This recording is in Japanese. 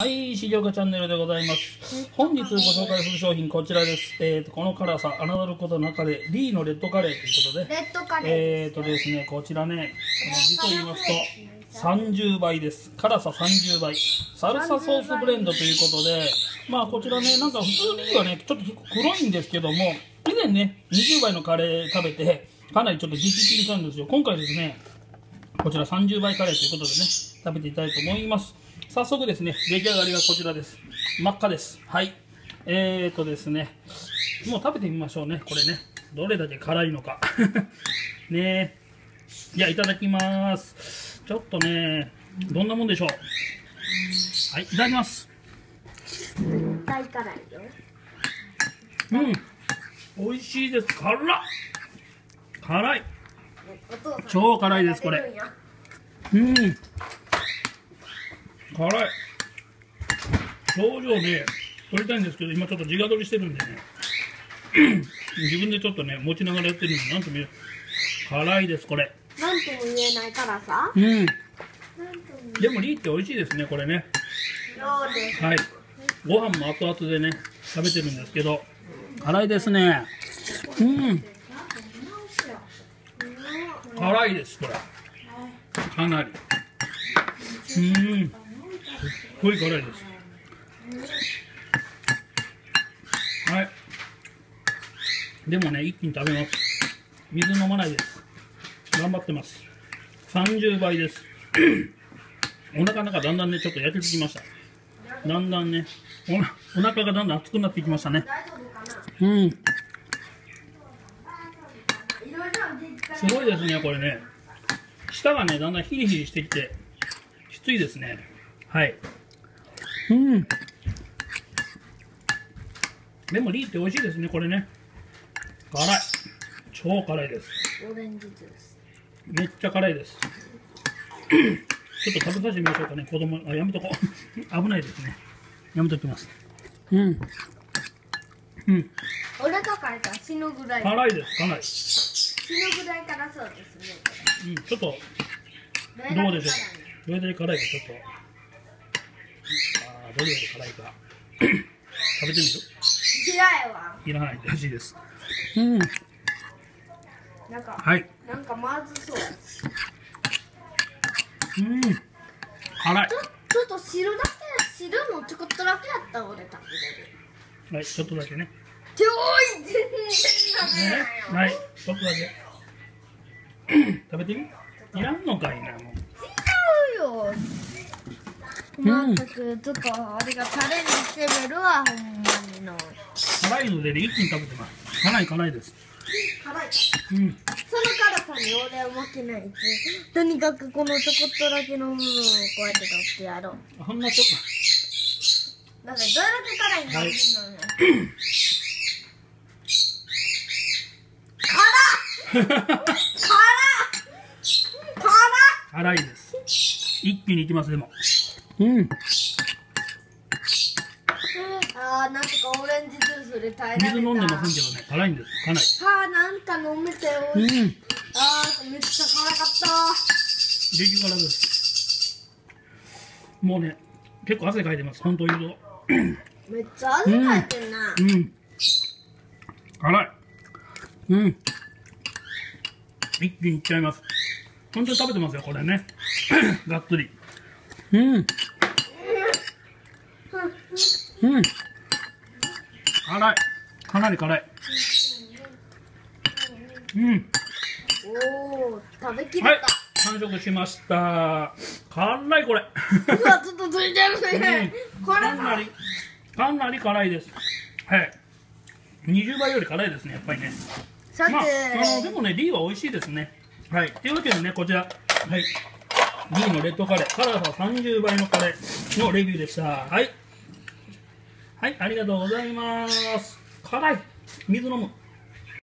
はい、市場化チャンネルでございます。本日ご紹介する商品こちらです。えーと、この辛さ、侮ることなかれ、リーのレッドカレーということで、レッドカレーえーとですね、こちらね、字と言いますと、30倍です。辛さ30倍。サルサソースブレンドということで、まあこちらね、なんか普通にはね、ちょっと黒いんですけども、以前ね、20倍のカレー食べて、かなりちょっと激気にしたんですよ。今回ですね、こちら30倍カレーということでね、食べていきたいと思います。早速ですね、出来上がりがこちらです。真っ赤です。はい。えーとですね、もう食べてみましょうね、これね。どれだけ辛いのか。ねじゃあ、いただきます。ちょっとね、どんなもんでしょう。はい、いただきます。絶対辛いようん。美味しいです。辛っ辛い。超辛いですこれうん。辛い。表情で撮りたいんですけど、今ちょっと自画撮りしてるんでね。自分でちょっとね、持ちながらやってるんで、なんとも言え辛いです、これ。なんとも言えない辛さ？うん。でもリーって美味しいですね、これね。そうですはい。ご飯も熱々でね、食べてるんですけど、辛いですね。うん。辛いです、これ。かなり。うん。すっごい辛いです。はい。でもね、一気に食べます。水飲まないです。頑張ってます。30倍です。お腹の中だんだんね、ちょっと焼けてきました。だんだんね、おお腹がだんだん熱くなってきましたね。うん。すごいですね、これね。舌がね、だんだんヒリヒリしてきて、きついですね。はい。うん。でも、リーって美味しいですね、これね。辛い。超辛いです。オレンジジュースめっちゃ辛いです。ちょっと食べさせてみましょうかね、子供。あ、やめとこう。危ないですね。やめときます。うん。うん。俺とかいたら死ぬぐらい辛いです、かなり。死ぬぐらい辛そうですねうん、ちょっと、どうでしょう？どれだけ辛いか、ちょっと。どれだけ辛いか。食べてみる？嫌いわいらないでほしいです。うん。なんかはい。なんかまずそうですうん。辛いちょ。ちょっと汁だけ汁もちょこっとだけやったら俺食べれるはい、ちょっとだけね。ちょい全然食べないはい、ちょっとだけ。食べてみ？いらんのかいな、もう。違うよまったくちょっとあれがチャレンジしてみるわほんまにの辛いのでね、一気に食べてます。辛い辛いです。辛いうん。その辛さに俺は負けないとにかくこのちょこっとだけの部分をこうやって取ってやろうほんのちょっだってどれだけ辛いんだっていうのね辛っ辛っ辛っ辛いです。一気にいきます、でも。うん。あーなんとかオレンジジュースで耐えられた水飲んでませんけどね、辛いんです。かなり。はあなんか飲めておいしい、うん。あーめっちゃ辛かった激辛です。もうね、結構汗かいてます、本当言うと。めっちゃ汗かいてんな、うん。辛い。うん。一気にいっちゃいます。本当に食べてますよ、これね。がっつり。うん。うん。辛い。かなり辛い。うん。おお食べきはいれた、。完食しました。辛い、これ。うわちょっとついてるね、これさかなり、かなり辛いです。はい。20倍より辛いですね、やっぱりね。さて、まあ、あのでもね、リーは美味しいですね。はい。というわけでね、こちら、はい。リーのレッドカレー、辛さ30倍のカレーのレビューでした。はい。はい、ありがとうございます。辛い。水飲む。